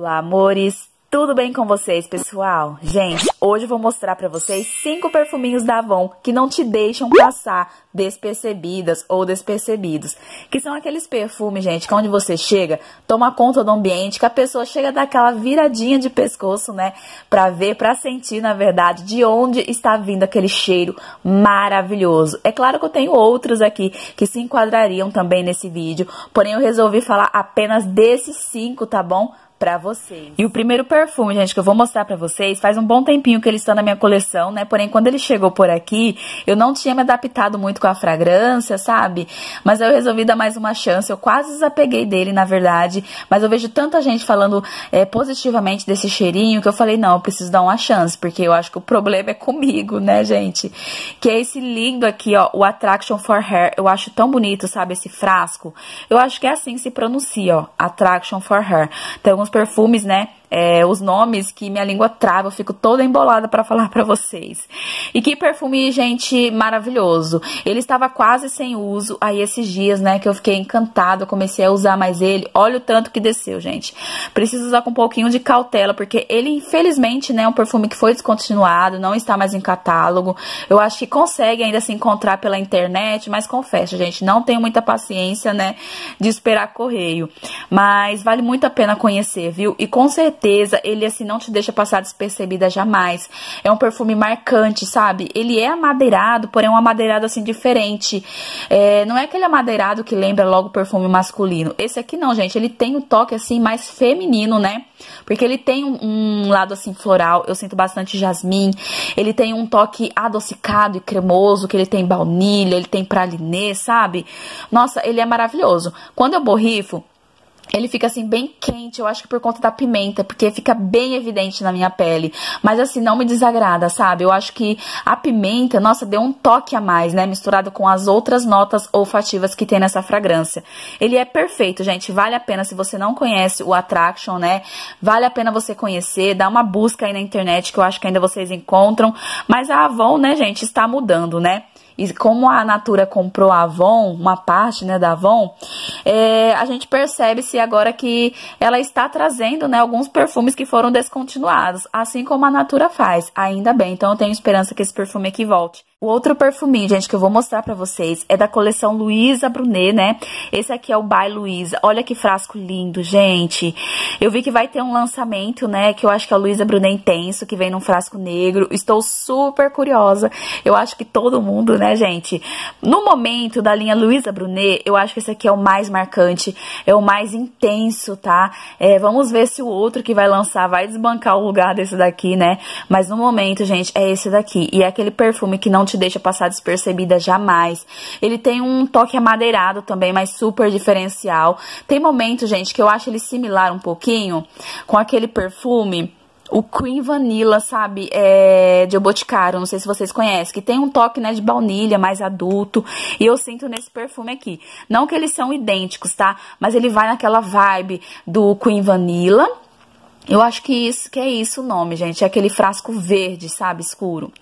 Olá, amores! Tudo bem com vocês, pessoal? Gente, hoje eu vou mostrar pra vocês cinco perfuminhos da Avon que não te deixam passar despercebidas ou despercebidos. Que são aqueles perfumes, gente, que onde você chega, toma conta do ambiente, que a pessoa chega daquela viradinha de pescoço, né? Pra ver, pra sentir, na verdade, de onde está vindo aquele cheiro maravilhoso. É claro que eu tenho outros aqui que se enquadrariam também nesse vídeo, porém eu resolvi falar apenas desses cinco, tá bom? Pra vocês. E o primeiro perfume, gente, que eu vou mostrar pra vocês, faz um bom tempinho que ele está na minha coleção, né? Porém, quando ele chegou por aqui, eu não tinha me adaptado muito com a fragrância, sabe? Mas eu resolvi dar mais uma chance. Eu quase desapeguei dele, na verdade. Mas eu vejo tanta gente falando é, positivamente desse cheirinho que eu falei, não, eu preciso dar uma chance, porque eu acho que o problema é comigo, né, gente? Que é esse lindo aqui, ó, o Attraction for Hair. Eu acho tão bonito, sabe, esse frasco. Eu acho que é assim que se pronuncia, ó, Attraction for Hair. Tem alguns perfumes, né? É, os nomes que minha língua trava, eu fico toda embolada para falar para vocês. E que perfume, gente, maravilhoso. Ele estava quase sem uso aí esses dias, né, que eu fiquei encantada, comecei a usar mais ele. Olha o tanto que desceu, gente. Preciso usar com um pouquinho de cautela, porque ele, infelizmente, né, é um perfume que foi descontinuado, não está mais em catálogo. Eu acho que consegue ainda se encontrar pela internet, mas confesso, gente, não tenho muita paciência, né, de esperar correio. Mas vale muito a pena conhecer, viu? E com certeza certeza, ele assim não te deixa passar despercebida jamais. É um perfume marcante, sabe? Ele é amadeirado, porém é um amadeirado assim diferente. É, não é aquele amadeirado que lembra logo perfume masculino. Esse aqui não, gente, ele tem um toque assim mais feminino, né? Porque ele tem um, um lado assim floral, eu sinto bastante jasmim. Ele tem um toque adocicado e cremoso, que ele tem baunilha, ele tem pralinê, sabe? Nossa, ele é maravilhoso. Quando eu borrifo, ele fica assim bem quente, eu acho que por conta da pimenta, porque fica bem evidente na minha pele. Mas assim, não me desagrada, sabe? Eu acho que a pimenta, nossa, deu um toque a mais, né? Misturado com as outras notas olfativas que tem nessa fragrância. Ele é perfeito, gente. Vale a pena, se você não conhece o Attraction, né? Vale a pena você conhecer, dá uma busca aí na internet que eu acho que ainda vocês encontram. Mas a Avon, né, gente, está mudando, né? E como a Natura comprou a Avon, uma parte né, da Avon, é, a gente percebe se agora que ela está trazendo né, alguns perfumes que foram descontinuados, assim como a Natura faz. Ainda bem, então eu tenho esperança que esse perfume aqui volte. O outro perfuminho, gente, que eu vou mostrar pra vocês é da coleção Luísa Brunet, né? Esse aqui é o By Luísa. Olha que frasco lindo, gente. Eu vi que vai ter um lançamento, né? Que eu acho que é a Luísa Brunet Intenso, que vem num frasco negro. Estou super curiosa. Eu acho que todo mundo, né, gente? No momento da linha Luísa Brunet, eu acho que esse aqui é o mais marcante, é o mais intenso, tá? É, vamos ver se o outro que vai lançar vai desbancar o lugar desse daqui, né? Mas no momento, gente, é esse daqui. E é aquele perfume que não te deixa passar despercebida jamais. Ele tem um toque amadeirado também, mas super diferencial. Tem momentos, gente, que eu acho ele similar um pouquinho com aquele perfume o Queen Vanilla, sabe, é, de Boticário, não sei se vocês conhecem, que tem um toque, né, de baunilha, mais adulto, e eu sinto nesse perfume aqui. Não que eles são idênticos, tá? Mas ele vai naquela vibe do Queen Vanilla, eu acho que isso que é isso o nome, gente. É aquele frasco verde, sabe, escuro.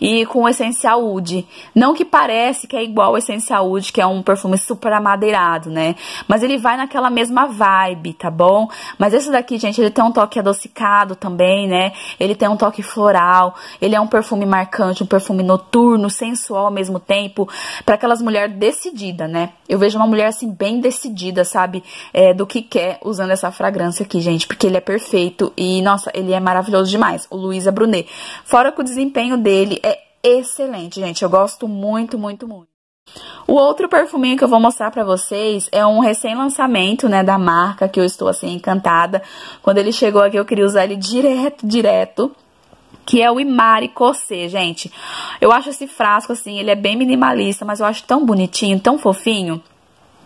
E com o essencial Oud. Não que parece que é igual o essencial Oud, que é um perfume super amadeirado, né? Mas ele vai naquela mesma vibe, tá bom? Mas esse daqui, gente, ele tem um toque adocicado também, né? Ele tem um toque floral. Ele é um perfume marcante, um perfume noturno, sensual ao mesmo tempo, para aquelas mulheres decididas, né? Eu vejo uma mulher assim bem decidida, sabe, é, do que quer usando essa fragrância aqui, gente, porque ele é perfeito e, nossa, ele é maravilhoso demais, o Luísa Brunet. Fora que o desempenho dele é excelente, gente, eu gosto muito, muito, muito. O outro perfuminho que eu vou mostrar pra vocês é um recém-lançamento, né, da marca, que eu estou, assim, encantada. Quando ele chegou aqui, eu queria usar ele direto, direto que é o Imari Cossé, gente. Eu acho esse frasco, assim, ele é bem minimalista, mas eu acho tão bonitinho, tão fofinho.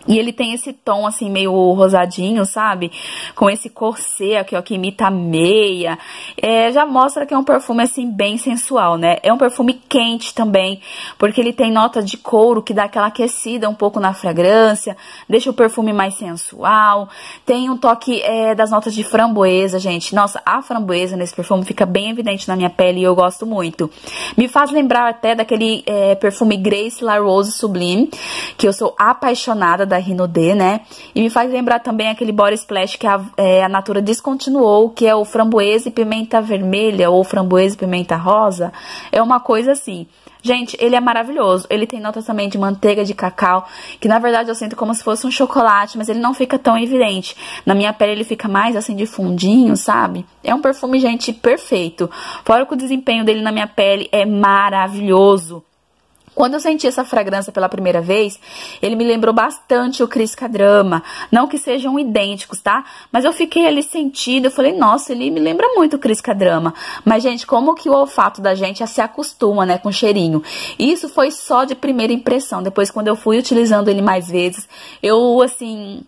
E ele tem esse tom, assim, meio rosadinho, sabe? Com esse corset aqui, ó, que imita meia. É, já mostra que é um perfume, assim, bem sensual, né? É um perfume quente também, porque ele tem nota de couro que dá aquela aquecida um pouco na fragrância, deixa o perfume mais sensual. Tem um toque é, das notas de framboesa, gente. Nossa, a framboesa nesse perfume fica bem evidente na minha pele e eu gosto muito. Me faz lembrar até daquele é, perfume Grace La Rose Sublime, que eu sou apaixonada da da D, né? E me faz lembrar também aquele body splash que a, é, a Natura descontinuou, que é o framboesa e pimenta vermelha ou framboesa e pimenta rosa. É uma coisa assim. Gente, ele é maravilhoso. Ele tem notas também de manteiga de cacau, que na verdade eu sinto como se fosse um chocolate, mas ele não fica tão evidente. Na minha pele ele fica mais assim de fundinho, sabe? É um perfume, gente, perfeito. Fora que o desempenho dele na minha pele é maravilhoso. Quando eu senti essa fragrância pela primeira vez, ele me lembrou bastante o Cris Cadrama. Não que sejam idênticos, tá? Mas eu fiquei ali sentindo, eu falei, nossa, ele me lembra muito o Cris Cadrama. Mas, gente, como que o olfato da gente se acostuma, né, com cheirinho. Isso foi só de primeira impressão. Depois, quando eu fui utilizando ele mais vezes, eu, assim,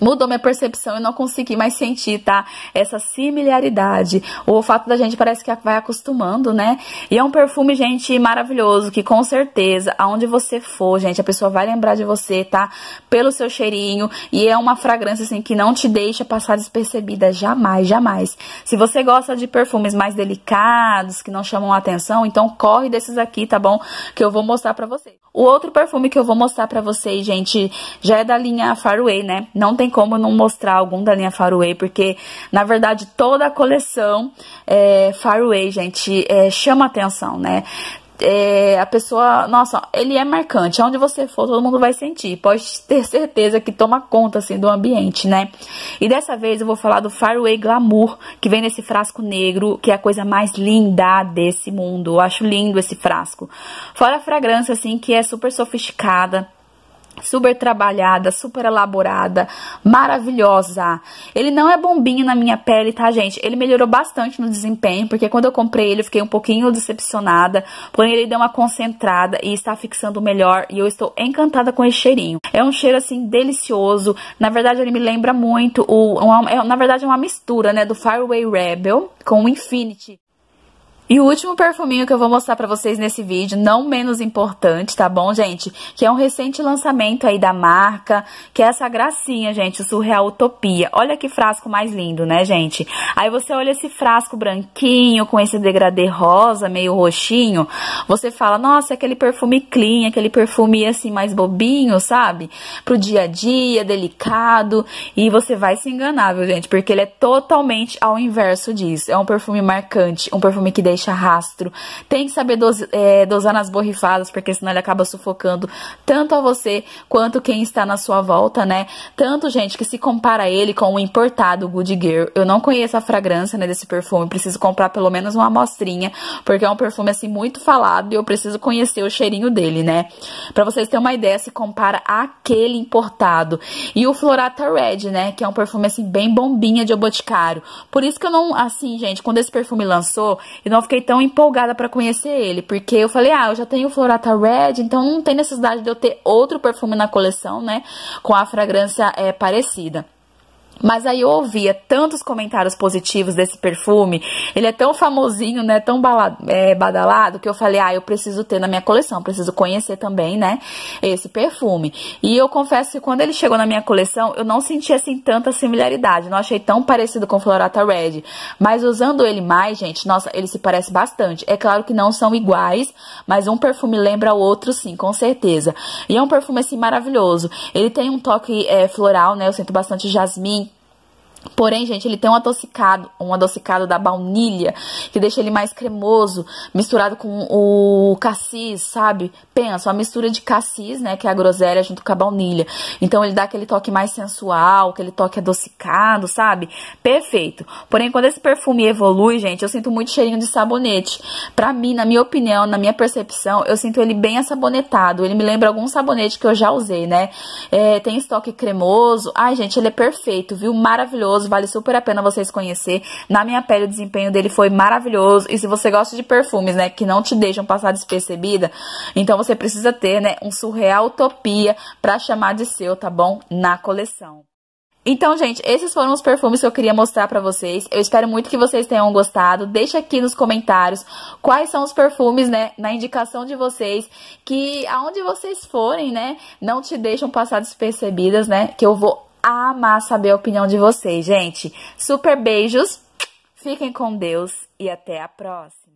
mudou minha percepção e não consegui mais sentir, tá? Essa similaridade. O olfato da gente parece que vai acostumando, né? E é um perfume, gente, maravilhoso, que com certeza, aonde você for, gente, a pessoa vai lembrar de você, tá? Pelo seu cheirinho. E é uma fragrância, assim, que não te deixa passar despercebida jamais, jamais. Se você gosta de perfumes mais delicados, que não chamam a atenção, então corre desses aqui, tá bom? Que eu vou mostrar pra vocês. O outro perfume que eu vou mostrar pra vocês, gente, já é da linha Faraway, né? Não tem como não mostrar algum da linha Faraway, porque, na verdade, toda a coleção é, Faraway, gente, é, chama atenção, né? É, a pessoa, nossa, ele é marcante. Onde você for, todo mundo vai sentir. Pode ter certeza que toma conta, assim, do ambiente, né? E dessa vez eu vou falar do Faraway Glamour, que vem nesse frasco negro, que é a coisa mais linda desse mundo. Eu acho lindo esse frasco. Fora a fragrância, assim, que é super sofisticada super trabalhada, super elaborada, maravilhosa. Ele não é bombinho na minha pele, tá, gente? Ele melhorou bastante no desempenho, porque quando eu comprei ele eu fiquei um pouquinho decepcionada, porém ele deu uma concentrada e está fixando melhor e eu estou encantada com esse cheirinho. É um cheiro, assim, delicioso. Na verdade, ele me lembra muito o... Uma, é, na verdade, é uma mistura, né, do Fireway Rebel com o Infinity. E o último perfuminho que eu vou mostrar pra vocês nesse vídeo, não menos importante, tá bom, gente? Que é um recente lançamento aí da marca, que é essa gracinha, gente, o Surreal Utopia. Olha que frasco mais lindo, né, gente? Aí você olha esse frasco branquinho, com esse degradê rosa, meio roxinho, você fala, nossa, é aquele perfume clean, aquele perfume, assim, mais bobinho, sabe? Pro dia a dia, delicado, e você vai se enganar, viu, gente? Porque ele é totalmente ao inverso disso. É um perfume marcante, um perfume que deixa deixa rastro. Tem que saber é, dosar nas borrifadas, porque senão ele acaba sufocando tanto a você quanto quem está na sua volta, né? Tanto, gente, que se compara ele com o importado Good Girl. Eu não conheço a fragrância né, desse perfume, preciso comprar pelo menos uma amostrinha, porque é um perfume assim muito falado e eu preciso conhecer o cheirinho dele, né? Pra vocês terem uma ideia, se compara àquele importado. E o Florata Red, né? Que é um perfume assim bem bombinha de boticário. Por isso que eu não, assim, gente, quando esse perfume lançou, eu não fiquei tão empolgada para conhecer ele, porque eu falei, ah, eu já tenho o Florata Red, então não tem necessidade de eu ter outro perfume na coleção, né, com a fragrância é, parecida. Mas aí eu ouvia tantos comentários positivos desse perfume, ele é tão famosinho, né, tão balado, é, badalado, que eu falei, ah, eu preciso ter na minha coleção, preciso conhecer também, né, esse perfume. E eu confesso que quando ele chegou na minha coleção, eu não senti, assim, tanta similaridade, não achei tão parecido com Florata Red. Mas usando ele mais, gente, nossa, ele se parece bastante. É claro que não são iguais, mas um perfume lembra o outro, sim, com certeza. E é um perfume, assim, maravilhoso. Ele tem um toque é, floral, né, eu sinto bastante jasmim, Porém, gente, ele tem um adocicado, um adocicado da baunilha, que deixa ele mais cremoso, misturado com o cassis, sabe? Pensa, uma mistura de cassis, né, que é a groselha, junto com a baunilha. Então, ele dá aquele toque mais sensual, aquele toque adocicado, sabe? Perfeito. Porém, quando esse perfume evolui, gente, eu sinto muito cheirinho de sabonete. Pra mim, na minha opinião, na minha percepção, eu sinto ele bem assabonetado. Ele me lembra algum sabonete que eu já usei, né? É, tem estoque cremoso. Ai, gente, ele é perfeito, viu? Maravilhoso maravilhoso, vale super a pena vocês conhecer. Na minha pele o desempenho dele foi maravilhoso. E se você gosta de perfumes, né, que não te deixam passar despercebida, então você precisa ter, né, um surreal utopia para chamar de seu, tá bom? Na coleção. Então, gente, esses foram os perfumes que eu queria mostrar pra vocês. Eu espero muito que vocês tenham gostado. Deixa aqui nos comentários quais são os perfumes, né, na indicação de vocês, que aonde vocês forem, né, não te deixam passar despercebidas, né, que eu vou amar saber a opinião de vocês, gente. Super beijos, fiquem com Deus e até a próxima.